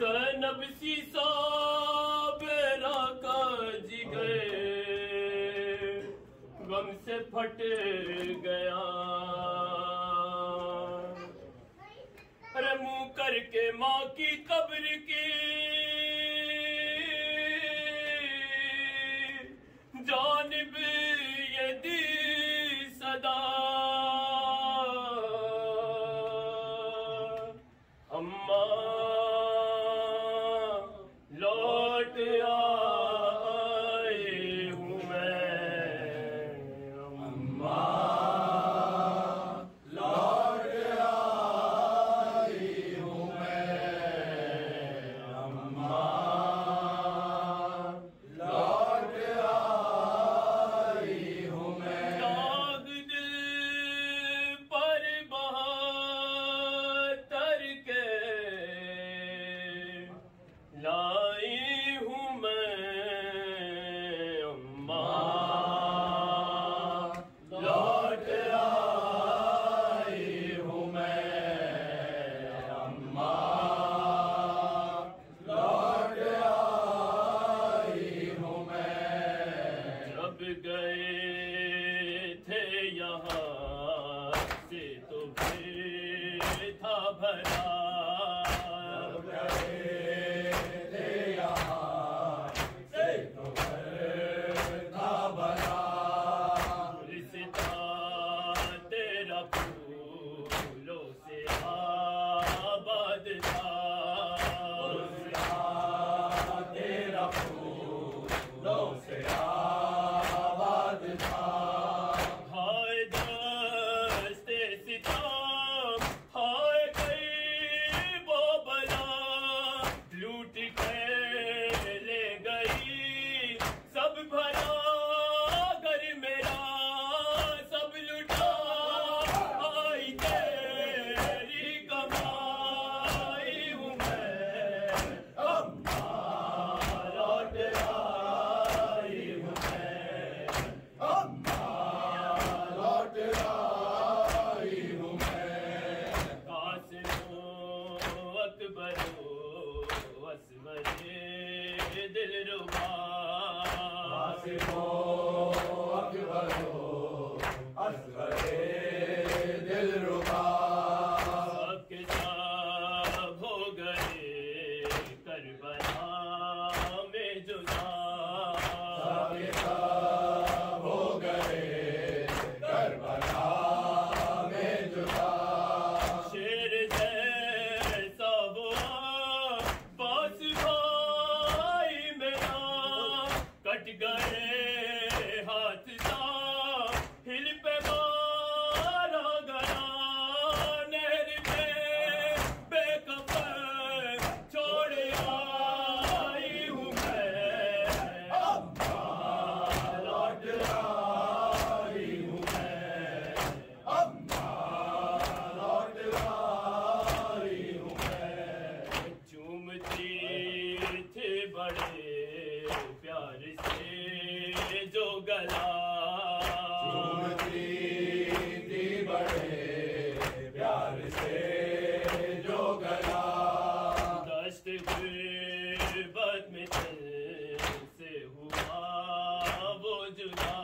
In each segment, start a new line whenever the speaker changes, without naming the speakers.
जैनब सी साबेरा का जिगर गम से फट गया। अरे मुँह करके माँ की कब्र की दिल रुबा हासो भलो हस दिल रुपा Judah.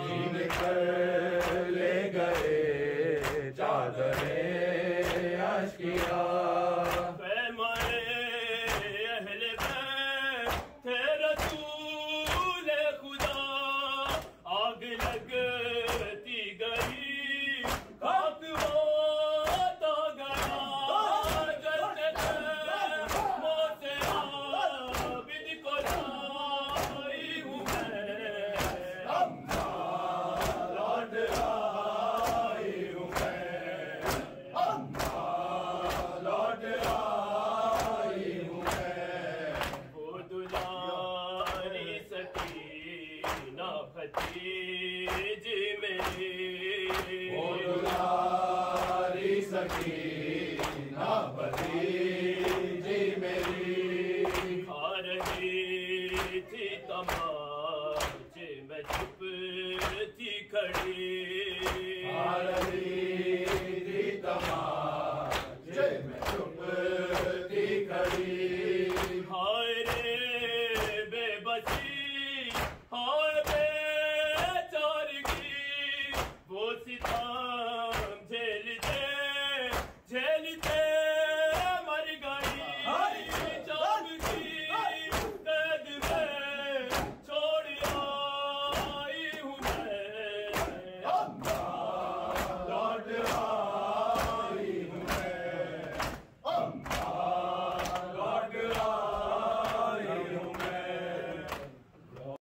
निकल गए